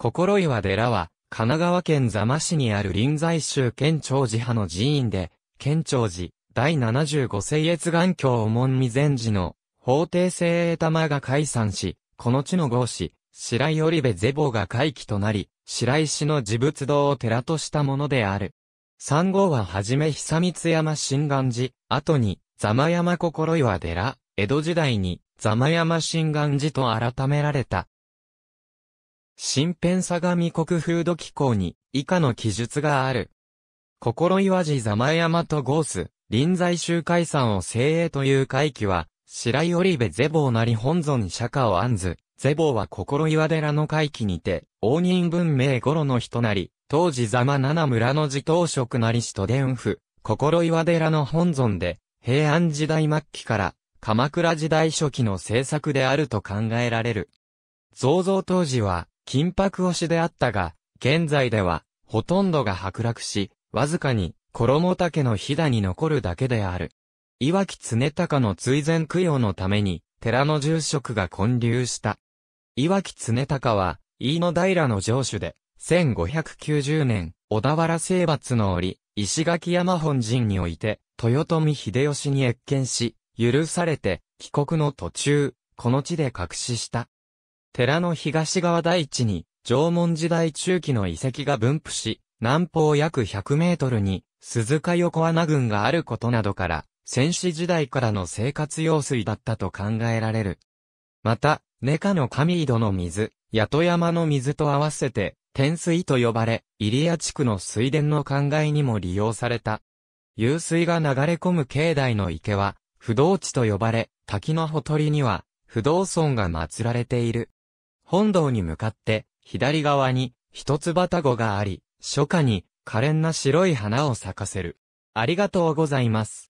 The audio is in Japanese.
心岩寺は、神奈川県座間市にある臨済宗県庁寺派の寺院で、県庁寺、第75聖越願教お門未前寺の法定聖栄玉が解散し、この地の合祀、白井織部ゼボが回帰となり、白石の自仏堂を寺としたものである。三号ははじめ久光山新願寺、後に、座間山心岩寺、江戸時代に、座間山新願寺と改められた。新編相模国風土機構に、以下の記述がある。心岩寺座間山とゴース、臨済宗解散を精鋭という回帰は、白井織部ゼボーなり本尊釈迦を安ず、ゼボーは心岩寺の回帰にて、応仁文明頃の人なり、当時座間七村の自当職なり使徒伝府、心岩寺の本尊で、平安時代末期から鎌倉時代初期の制作であると考えられる。造像当時は金箔押しであったが、現在ではほとんどが剥落し、わずかに衣竹のひだに残るだけである。岩木常隆の追善供養のために寺の住職が建立した。岩木常隆は、飯野平の城主で、1590年、小田原征伐の折、石垣山本陣において、豊臣秀吉に謁見し、許されて、帰国の途中、この地で隠しした。寺の東側大地に、縄文時代中期の遺跡が分布し、南方約100メートルに、鈴鹿横穴群があることなどから、戦死時代からの生活用水だったと考えられる。また、ネカの神井戸の水、八戸山の水と合わせて、天水と呼ばれ、入谷地区の水田の灌漑にも利用された。湧水が流れ込む境内の池は、不動地と呼ばれ、滝のほとりには、不動尊が祀られている。本堂に向かって、左側に、一つバタゴがあり、初夏に、可憐な白い花を咲かせる。ありがとうございます。